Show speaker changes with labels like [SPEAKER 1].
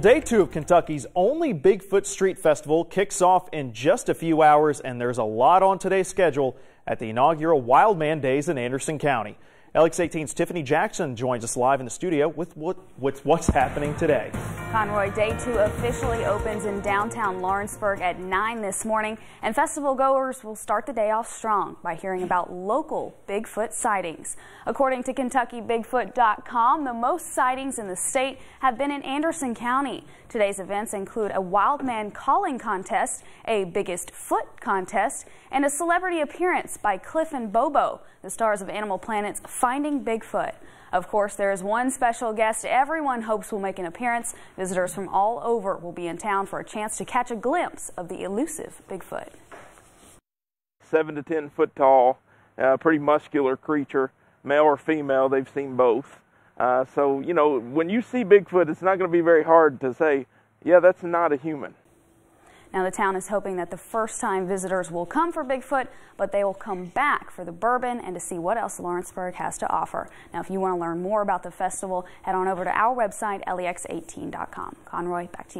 [SPEAKER 1] Day two of Kentucky's only Bigfoot Street Festival kicks off in just a few hours, and there's a lot on today's schedule at the inaugural Wildman Days in Anderson County. LEX18's Tiffany Jackson joins us live in the studio with what, with what's happening today.
[SPEAKER 2] Conroy Day 2 officially opens in downtown Lawrenceburg at 9 this morning, and festival goers will start the day off strong by hearing about local Bigfoot sightings. According to KentuckyBigfoot.com, the most sightings in the state have been in Anderson County. Today's events include a wild man calling contest, a biggest foot contest, and a celebrity appearance by Cliff and Bobo, the stars of Animal Planet's Finding Bigfoot. Of course, there is one special guest everyone hopes will make an appearance. Visitors from all over will be in town for a chance to catch a glimpse of the elusive Bigfoot.
[SPEAKER 3] Seven to ten foot tall, uh, pretty muscular creature, male or female, they've seen both. Uh, so, you know, when you see Bigfoot, it's not going to be very hard to say, yeah, that's not a human.
[SPEAKER 2] Now, the town is hoping that the first time visitors will come for Bigfoot, but they will come back for the bourbon and to see what else Lawrenceburg has to offer. Now, if you want to learn more about the festival, head on over to our website, lex18.com. Conroy, back to you.